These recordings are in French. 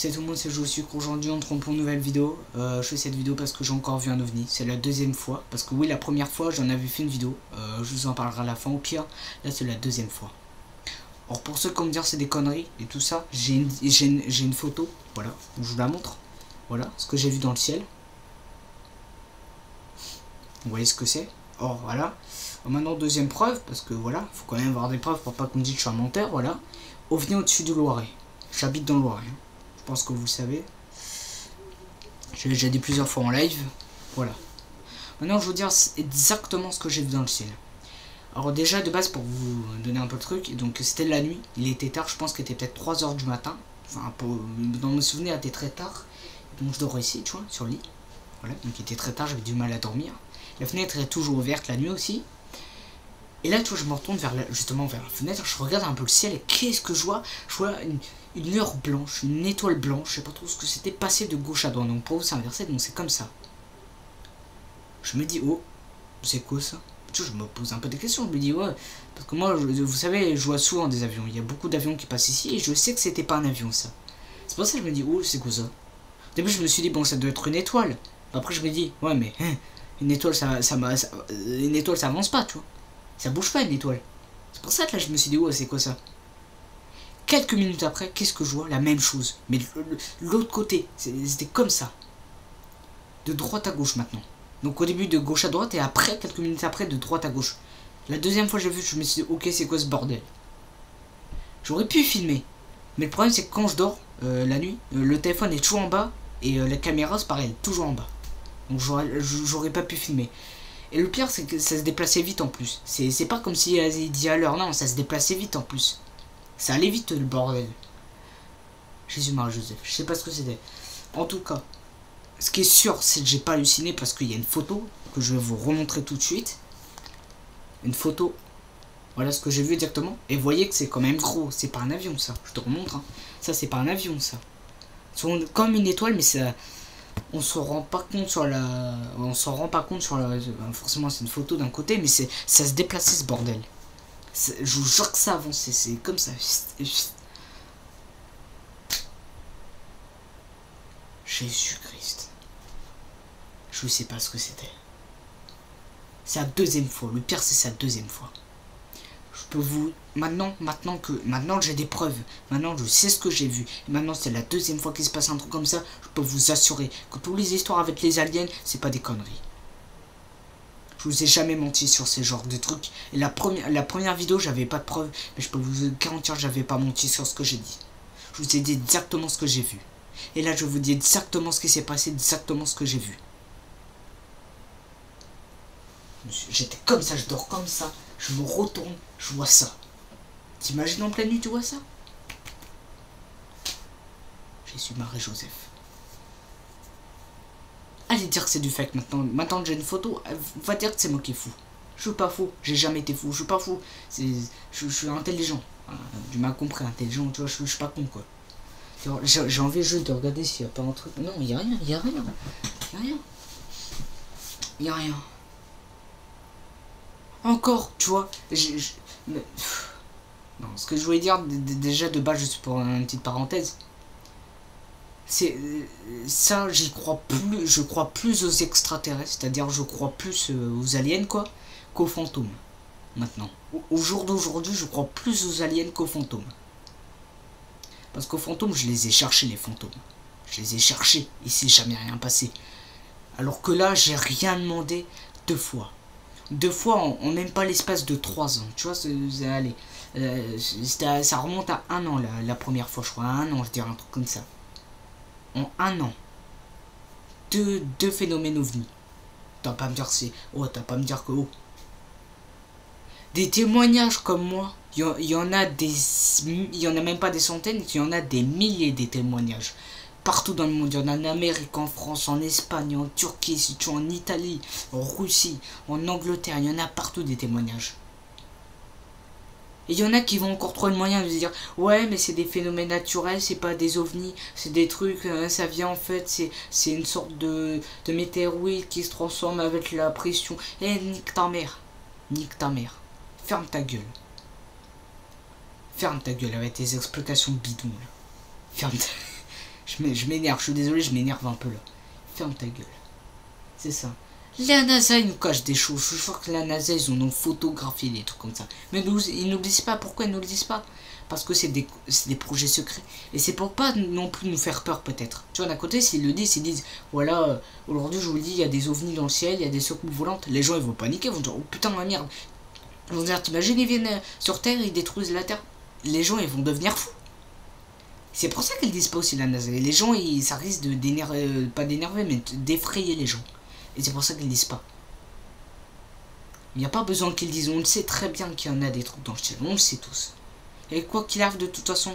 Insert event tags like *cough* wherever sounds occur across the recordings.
C'est tout le monde, c'est Je suis aujourd'hui, on trompe pour une nouvelle vidéo. Euh, je fais cette vidéo parce que j'ai encore vu un ovni. C'est la deuxième fois. Parce que oui, la première fois, j'en avais fait une vidéo. Euh, je vous en parlerai à la fin au pire. Là, c'est la deuxième fois. Alors pour ceux qui vont me dire c'est des conneries et tout ça, j'ai une, photo. Voilà, je vous la montre. Voilà, ce que j'ai vu dans le ciel. Vous voyez ce que c'est? Or, voilà. Maintenant, deuxième preuve, parce que voilà, faut quand même avoir des preuves pour pas qu'on me dise que je suis un menteur, voilà. OVNI au-dessus du Loiret. J'habite dans le Loiret. Hein. Je que vous savez. J'ai déjà dit plusieurs fois en live. Voilà. Maintenant, je vais vous dire exactement ce que j'ai vu dans le ciel. Alors déjà, de base, pour vous donner un peu le truc, donc c'était la nuit. Il était tard, je pense qu'il était peut-être 3h du matin. Enfin, dans mes souvenirs, était très tard. Donc je dors ici, tu vois, sur le lit. Voilà, donc il était très tard, j'avais du mal à dormir. La fenêtre est toujours ouverte la nuit aussi. Et là, tu vois, je me retourne vers justement vers la fenêtre, je regarde un peu le ciel et qu'est-ce que je vois? Je vois une, une heure blanche, une étoile blanche, je sais pas trop ce que c'était, passé de gauche à droite. Donc pour vous, c'est inversé, donc c'est comme ça. Je me dis, oh, c'est quoi ça? Tu vois, je me pose un peu des questions, je me dis, ouais, parce que moi, vous savez, je vois souvent des avions, il y a beaucoup d'avions qui passent ici, et je sais que c'était pas un avion, ça. C'est pour ça que je me dis, oh, c'est quoi ça? Au début, je me suis dit, bon, ça doit être une étoile. Après, je me dis, ouais, mais hein, une étoile, ça, ça, ça, une étoile, ça avance pas, tu vois. Ça bouge pas une étoile. C'est pour ça que là je me suis dit, ouais, c'est quoi ça? Quelques minutes après, qu'est-ce que je vois? La même chose. Mais l'autre côté, c'était comme ça. De droite à gauche maintenant. Donc au début de gauche à droite et après, quelques minutes après, de droite à gauche. La deuxième fois que j'ai vu, je me suis dit, ok, c'est quoi ce bordel? J'aurais pu filmer. Mais le problème, c'est que quand je dors, euh, la nuit, euh, le téléphone est toujours en bas et euh, la caméra, c'est pareil, toujours en bas. Donc j'aurais pas pu filmer. Et le pire, c'est que ça se déplaçait vite en plus. C'est pas comme si il dit à l'heure, non, ça se déplaçait vite en plus. Ça allait vite le bordel. Jésus-Marie-Joseph, je sais pas ce que c'était. En tout cas, ce qui est sûr, c'est que j'ai pas halluciné parce qu'il y a une photo que je vais vous remontrer tout de suite. Une photo. Voilà ce que j'ai vu exactement. Et voyez que c'est quand même gros. C'est pas un avion, ça. Je te remontre. Hein. Ça, c'est pas un avion, ça. Comme une étoile, mais ça on se rend pas compte sur la on s'en rend pas compte sur la forcément c'est une photo d'un côté mais c'est ça se déplaçait ce bordel. Je vous jure que ça avançait c'est comme ça. Jésus Christ je sais pas ce que c'était. C'est la deuxième fois. Le pire c'est sa deuxième fois peux vous maintenant maintenant que maintenant j'ai des preuves maintenant je sais ce que j'ai vu et maintenant c'est la deuxième fois qu'il se passe un truc comme ça je peux vous assurer que toutes les histoires avec les aliens c'est pas des conneries. Je vous ai jamais menti sur ces genres de trucs et la première la première vidéo j'avais pas de preuves mais je peux vous garantir j'avais pas menti sur ce que j'ai dit. Je vous ai dit exactement ce que j'ai vu. Et là je vous dis exactement ce qui s'est passé exactement ce que j'ai vu. J'étais comme ça je dors comme ça je me retourne, je vois ça. T'imagines en pleine nuit, tu vois ça? Jésus, Marie, Joseph. Allez dire que c'est du fake maintenant. Maintenant que j'ai une photo, va dire que c'est moi qui est fou. Je suis pas fou, j'ai jamais été fou, je suis pas fou. Je, je, suis intelligent. Tu m'as compris, intelligent, tu vois, je, suis pas con quoi. J'ai envie juste de regarder s'il n'y a pas un truc. Non, il a rien, il n'y a rien. Il n'y a rien. Il n'y a rien. Encore, tu vois. Non, ce que je voulais dire déjà de base, juste pour une petite parenthèse, c'est ça, j'y crois plus, je crois plus aux extraterrestres, c'est-à-dire je crois plus euh, aux aliens quoi, qu'aux fantômes. Maintenant, au jour d'aujourd'hui, je crois plus aux aliens qu'aux fantômes. Parce qu'aux fantômes, je les ai cherchés les fantômes. Je les ai cherchés, il s'est jamais rien passé. Alors que là, j'ai rien demandé deux fois deux fois en, même pas l'espace de trois ans. Tu vois, euh, ça remonte à un an la, première fois, je crois. un an, je dirais un truc comme ça. En un an. Deux, deux phénomènes ovnis. T'as pas me dire c'est. Oh, t'as pas me dire que. Oh. Des témoignages comme moi, il y, y, en a des. Il y en a même pas des centaines, il y en a des milliers des témoignages partout dans le monde. Il y en a en Amérique, en France, en Espagne, en Turquie, si en Italie, en Russie, en Angleterre. Il y en a partout des témoignages. Et il y en a qui vont encore trouver le moyen de dire Ouais, mais c'est des phénomènes naturels, c'est pas des ovnis, c'est des trucs, hein, ça vient en fait, c'est une sorte de, de météorite qui se transforme avec la pression. Eh, nique ta mère. Nique ta mère. Ferme ta gueule. Ferme ta gueule avec tes explications bidons. Ferme Je m'énerve, je suis désolé, je m'énerve un peu là. Ferme ta gueule. C'est ça. La NASA, ils nous cachent des choses. Je suis sûr que la NASA, ils ont photographié des trucs comme ça. Mais ils nous disent pas. Pourquoi ils nous le disent pas? Parce que c'est des, des projets secrets. Et c'est pour pas non plus nous faire peur, peut-être. Tu vois, d'un côté, s'ils le disent, ils disent Voilà, euh, aujourd'hui, je vous le dis, il y a des ovnis dans le ciel, il y a des soucoupes volantes. Les gens, ils vont paniquer, ils vont dire Oh putain, ma merde. Ils vont dire T'imagines, ils viennent euh, sur Terre, ils détruisent la Terre. Les gens, ils vont devenir fous. C'est pour ça qu'ils disent pas aussi la NASA. Les gens, ils, ça risque de d'énerver, euh, pas d'énerver, mais d'effrayer les gens. Et c'est pour ça qu'ils disent pas. Il n'y a pas besoin qu'ils disent. On le sait très bien qu'il y en a des trucs dans le ciel. On le sait tous. Et quoi qu'il arrive, de toute façon,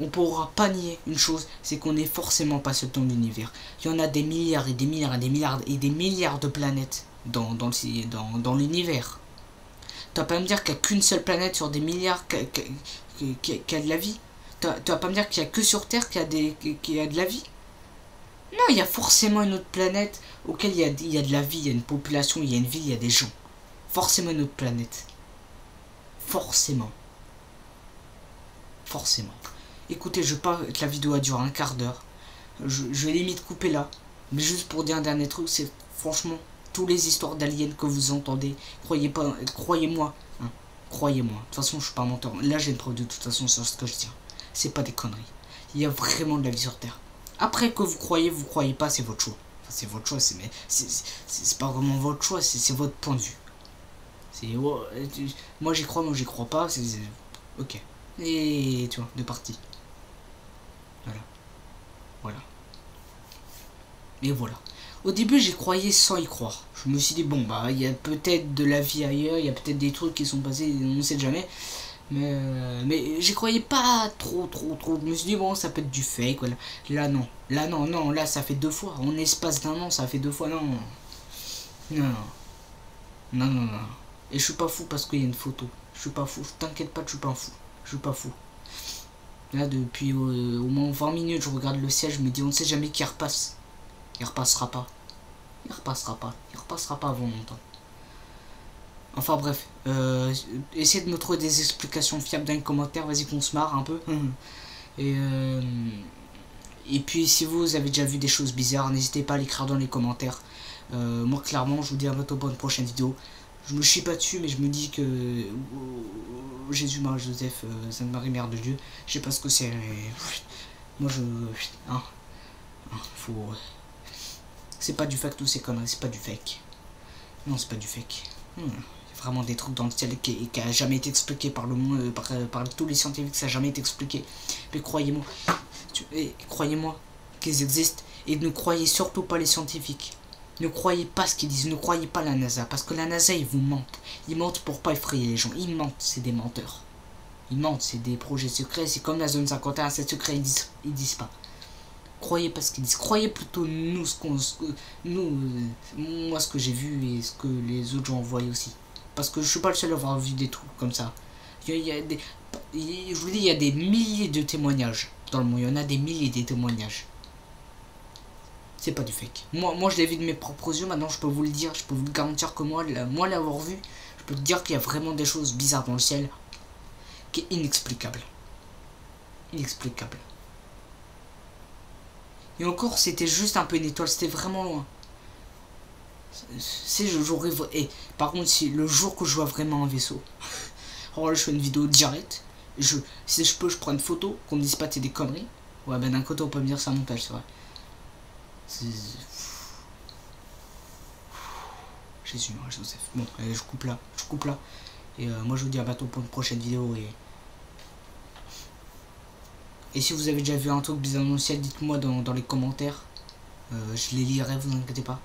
on pourra pas nier une chose, c'est qu'on est forcément pas seul dans l'univers. Il y en a des milliards et des milliards et des milliards et des milliards de planètes dans, dans, dans, dans l'univers. Tu vas pas me dire qu'il n'y a qu'une seule planète sur des milliards qui a, de la vie. Tu vas pas me dire qu'il n'y a que sur Terre qu'il y, a de la vie? Non, il y a forcément une autre planète auquel il y, a, il y a de la vie, il y a une population, il y a une vie, il y a des gens. Forcément une autre planète. Forcément. Forcément. Écoutez, je pas que la vidéo a duré un quart d'heure. Je, vais limite couper là. Mais juste pour dire un dernier truc, c'est franchement, tous les histoires d'aliens que vous entendez, croyez pas, croyez-moi, hein, croyez-moi. De toute façon, je suis pas menteur. Là, j'ai une preuve de toute façon sur ce que je dis. C'est pas des conneries. Il y a vraiment de la vie sur Terre. Après que vous croyez, vous croyez pas, c'est votre choix. C'est votre choix, c'est mais c'est pas vraiment votre choix, c'est votre point de vue. C'est oh, moi j'y crois, moi j'y crois pas, c'est ok. Et tu vois, de partie. Voilà. Voilà. Et voilà. Au début, j'y croyais sans y croire. Je me suis dit, bon, bah, il y a peut-être de la vie ailleurs, il y a peut-être des trucs qui sont passés, on ne sait jamais. Mais, euh, mais j'y croyais pas trop, trop, trop. Je me suis dit, bon, ça peut être du fake. Là, non. Là, non, non. Là, ça fait deux fois. En espace d'un an, ça fait deux fois. Non. Non. Non, non, non. Et je suis pas fou parce qu'il y a une photo. Je suis pas fou. T'inquiète pas, je suis pas fou. Je suis pas fou. Là, depuis euh, au moins 20 minutes, je regarde le ciel. Je me dis, on ne sait jamais qui repasse. Il repassera pas. Il repassera pas. Il repassera pas avant longtemps. Enfin bref, euh, essayez de me trouver des explications fiables dans les commentaires, vas-y qu'on se marre un peu. et, euh, et puis si vous avez déjà vu des choses bizarres, n'hésitez pas à l'écrire dans les commentaires. Euh, moi clairement, je vous dis à bientôt pour une prochaine vidéo. Je me chie pas dessus, mais je me dis que Jésus, Marie, Joseph, Sainte Marie, Mère de Dieu, je sais pas ce que c'est. Moi je... Hein, hein, faut... C'est pas du fake tous ces conneries, c'est pas du fake. Non, c'est pas du fake. Hmm vraiment des trucs dans le ciel qui, qui a jamais été expliqué par le monde, par, par, tous les scientifiques, ça n'a jamais été expliqué. Mais croyez-moi, croyez-moi qu'ils existent et ne croyez surtout pas les scientifiques. Ne croyez pas ce qu'ils disent, ne croyez pas la NASA, parce que la NASA, ils vous mentent. Ils mentent pour pas effrayer les gens. Ils mentent, c'est des menteurs. Ils mentent, c'est des projets secrets. C'est comme la zone 51, c'est secret, ils disent, ils disent pas. Croyez pas ce qu'ils disent. Croyez plutôt nous, ce qu'on, nous, euh, moi, ce que j'ai vu et ce que les autres gens voient aussi. Parce que je suis pas le seul à avoir vu des trucs comme ça. Il y a, je vous dis, il y a des milliers de témoignages dans le monde. Il y en a des milliers de témoignages. C'est pas du fake. Moi, moi je l'ai vu de mes propres yeux. Maintenant, je peux vous le dire. Je peux vous garantir que moi, moi l'avoir vu, je peux te dire qu'il y a vraiment des choses bizarres dans le ciel qui est inexplicable. Inexplicable. Et encore, c'était juste un peu une étoile. C'était vraiment loin. C'est j'aurais et par contre si le jour que je vois vraiment un vaisseau *laughs* là je fais une vidéo directe je si je peux je prends une photo qu'on me dise pas t'es des conneries ouais ben d'un côté on peut me dire ça montage c'est vrai. Jésus Joseph bon allez, je coupe là je coupe là. Et euh, moi je vous dis à bientôt pour une prochaine vidéo et et si vous avez déjà vu un truc bizarre dans le ciel dites moi dans, dans les commentaires. Euh, je les lirai vous inquiétez pas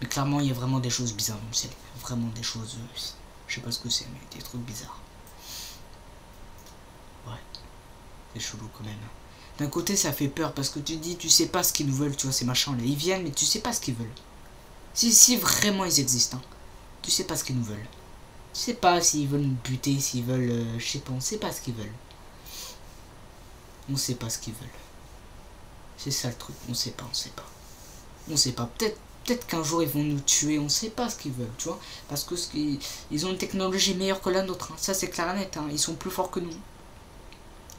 mais clairement, il y a vraiment des choses bizarres dans le. Vraiment des choses... Euh, je sais pas ce que c'est, mais des trucs bizarres. Ouais. C'est chelou quand même. D'un côté, ça fait peur parce que tu dis, tu sais pas ce qu'ils nous veulent, tu vois, ces machins-là. Ils viennent, mais tu sais pas ce qu'ils veulent. Si, si vraiment ils existent, hein, tu sais pas ce qu'ils nous veulent. Tu sais pas s'ils veulent nous buter, s'ils veulent... Euh, je sais pas, on sait pas ce qu'ils veulent. On sait pas ce qu'ils veulent. C'est ça le truc, on sait pas, on sait pas. On sait pas. Peut-être peut-être qu'un jour ils vont nous tuer, on sait pas ce qu'ils veulent, tu vois. Parce que ce ils ont une technologie meilleure que la nôtre, hein. ça c'est clair et net, hein. ils sont plus forts que nous.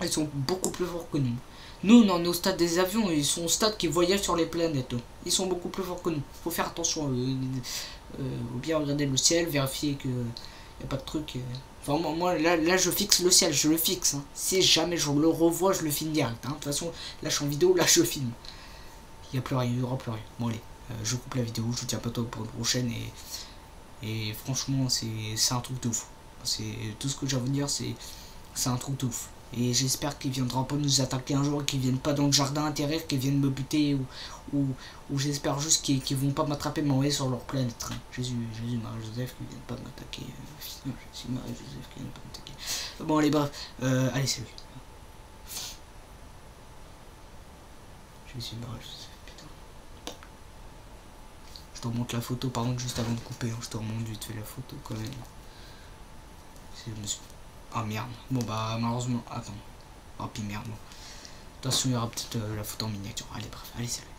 Ils sont beaucoup plus forts que nous. Nous, on est au stade des avions, ils sont au stade qui voyagent sur les planètes. Ils sont beaucoup plus forts que nous. Faut faire attention. Euh, euh, bien regarder le ciel, vérifier que y a pas de truc. Euh. Enfin, moi, là, là, je fixe le ciel, je le fixe. Hein. Si jamais je le revois, je le filme direct. De toute façon, là, je suis en vidéo, là, je filme. Il n'y a plus rien, il y aura plus rien. Bon, allez, euh, je coupe la vidéo, je vous tiens pas tôt pour une prochaine. Et, et franchement, c'est un truc de ouf. C'est Tout ce que j'ai à vous dire, c'est un truc de ouf. Et j'espère qu'ils viendront pas nous attaquer un jour, qu'ils viennent pas dans le jardin intérieur, qu'ils viennent me buter, ou, ou, j'espère juste qu'ils ne vont pas m'attraper, m'envoyer sur leur planète. Hein. Jésus, Jésus, Marie-Joseph, qu'ils viennent pas m'attaquer. Euh, Jésus, Marie-Joseph, qu'ils viennent pas m'attaquer. Bon, allez, bref. Euh, allez, salut. Jésus, Marie-Joseph. Je te remonte la photo, par contre, juste avant de couper. Hein. Je te remonte vite fait la photo, quand même. Ah merde. Bon bah malheureusement. Attends. Oh puis merde. Attention, il y aura peut-être euh, la photo en miniature. Allez bref, allez salut.